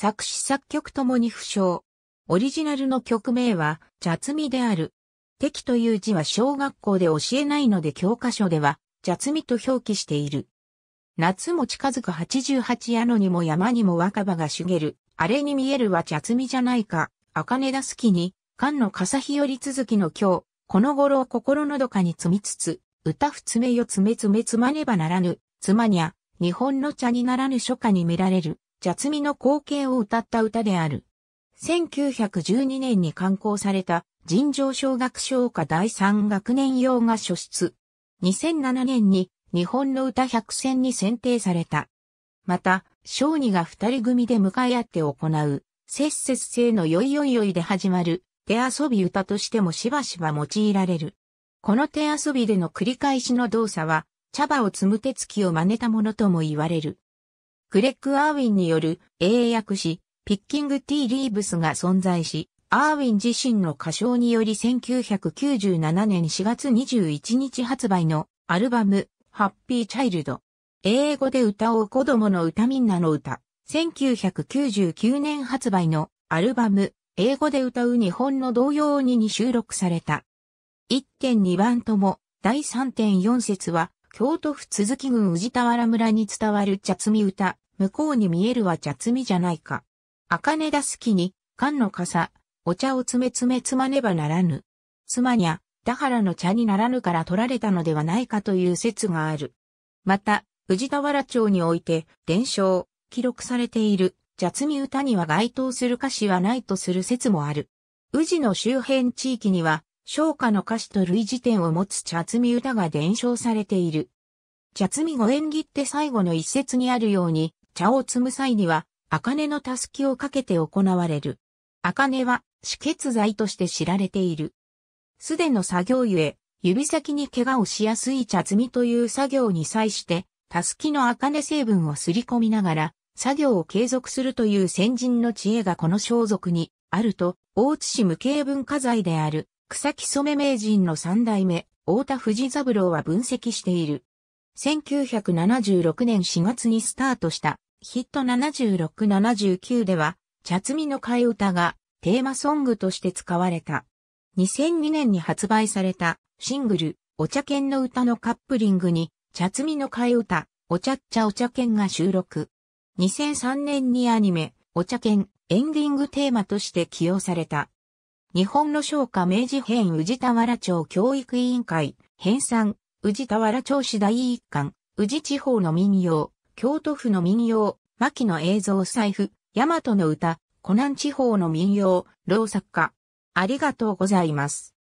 作詞作曲ともに不詳。オリジナルの曲名は、茶摘みである。敵という字は小学校で教えないので教科書では、茶摘みと表記している。夏も近づく88矢野にも山にも若葉が茂る。あれに見えるは茶摘みじゃないか。茜田好きに、菅の笠日より続きの今日、この頃を心のどかに積みつつ、歌ふつめよつめつめつまねばならぬ、つまにゃ、日本の茶にならぬ初夏に見られる、茶摘みの光景を歌った歌である。1912年に刊行された尋常小学小科第3学年用が書出。2007年に日本の歌百選に選定された。また、小児が二人組で向かい合って行う、せっせっせのよいよいよいで始まる手遊び歌としてもしばしば用いられる。この手遊びでの繰り返しの動作は、茶葉を積む手つきを真似たものとも言われる。グレッグ・アーウィンによる英訳詞、ピッキング・ティー・リーブスが存在し、アーウィン自身の歌唱により1997年4月21日発売のアルバム、ハッピー・チャイルド。英語で歌おう子供の歌みんなの歌。1999年発売のアルバム、英語で歌う日本の童謡にに収録された。1.2番とも、第3.4節は、京都府続郡宇治田原村に伝わる茶摘み歌、向こうに見えるは茶摘みじゃないか。赤根田好きに、缶の傘、お茶を詰め詰め積まねばならぬ。妻にゃ、田原の茶にならぬから取られたのではないかという説がある。また、宇治田原町において、伝承、記録されている、茶摘み歌には該当する歌詞はないとする説もある。宇治の周辺地域には、昇華の歌詞と類似点を持つ茶摘み歌が伝承されている。茶摘み五縁切って最後の一節にあるように、茶を摘む際には、茜のたすきをかけて行われる。茜は止血剤として知られている。すでの作業ゆえ、指先に怪我をしやすい茶摘みという作業に際して、たすきの茜成分をすり込みながら、作業を継続するという先人の知恵がこの装束にあると、大津市無形文化財である、草木染名人の三代目、大田藤三郎は分析している。1976年4月にスタートしたヒット76-79では、茶摘みの替え歌がテーマソングとして使われた。2002年に発売されたシングル、お茶犬の歌のカップリングに、茶摘みの替え歌、お茶っちゃお茶犬が収録。2003年にアニメ、お茶犬、エンディングテーマとして起用された。日本の商家明治編宇治田原町教育委員会、編纂、宇治田原町市第一巻、宇治地方の民謡、京都府の民謡、牧野映像財布、大和の歌、湖南地方の民謡、老作家。ありがとうございます。